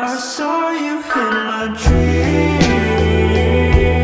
I saw you in